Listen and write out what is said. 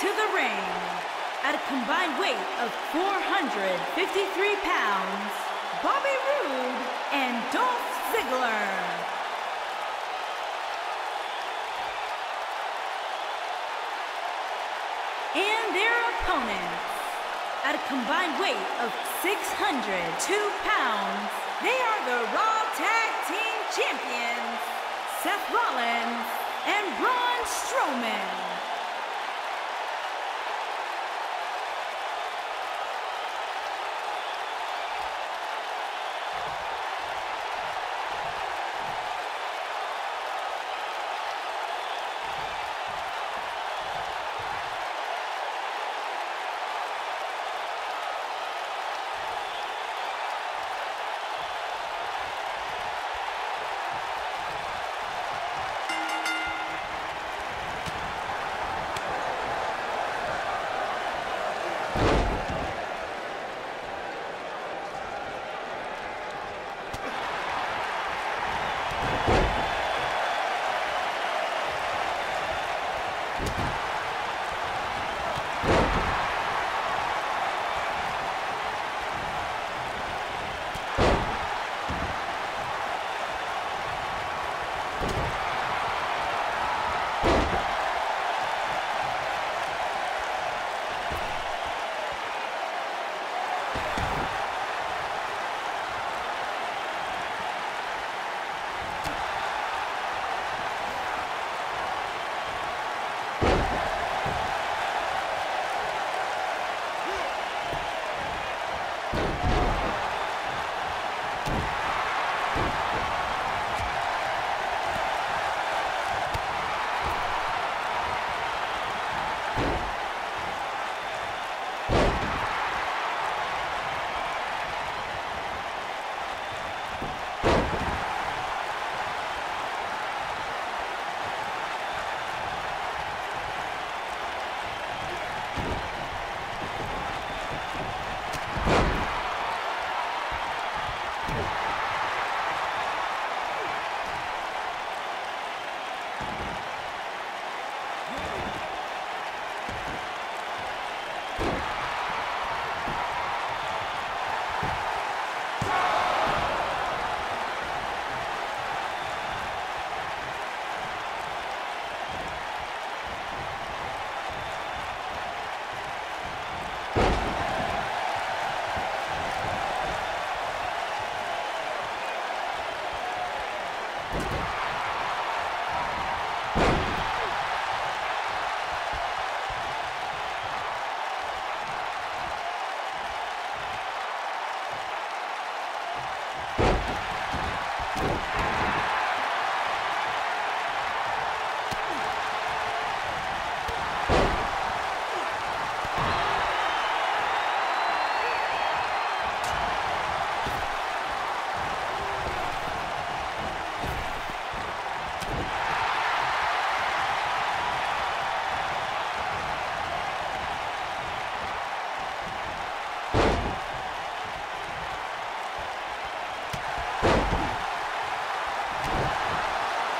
to the ring at a combined weight of 453 pounds, Bobby Roode and Dolph Ziggler. And their opponents at a combined weight of 602 pounds, they are the Raw Tag Team Champions, Seth Rollins and Braun Strowman.